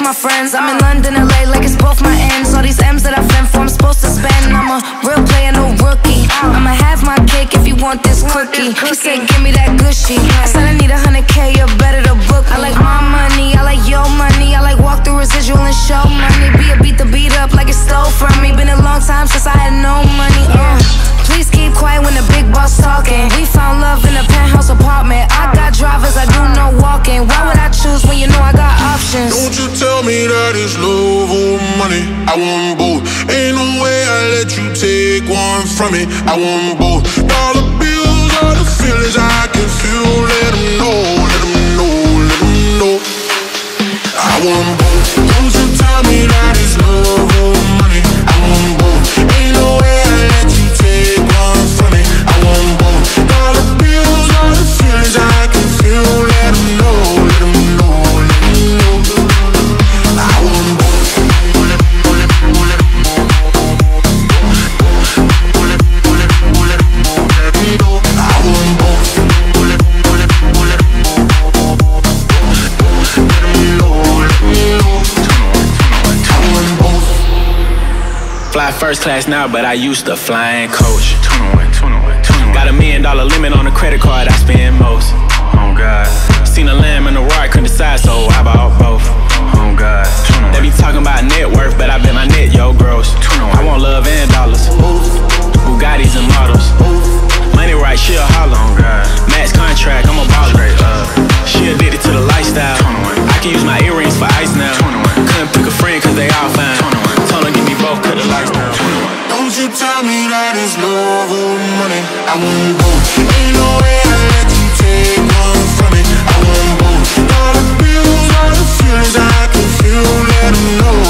both my friends. I'm in London, LA, like it's both my ends. All these M's that I fend for, I'm supposed to spend. I'm a real player, no rookie. I'ma have my cake if you want this cookie. He said, Give me that gushy. I said, I need a hundred K, you're better to book. I like my money, I like your money. I like walk through residual and show money. Be a beat the beat up like it stole from me. Been a long time since I had no money. Uh. One from me. I want both. Dollar bills are the feelings I can feel. Let them know, let them know, let them know. I want both. Don't tell me that it's Fly first class now, but I used to fly in coach. Got a million dollar limit on the credit card I spend most. Oh God. Seen a lamb and a roar, I couldn't decide, so I bought both. Oh God. They be talking about net worth, but I bet my net yo gross. I want love and dollars. Bugattis and models. Money right, she a holler. I want both. Ain't no way I let you take one from me. I both. Dollar bills are the feelings I can feel. Let know,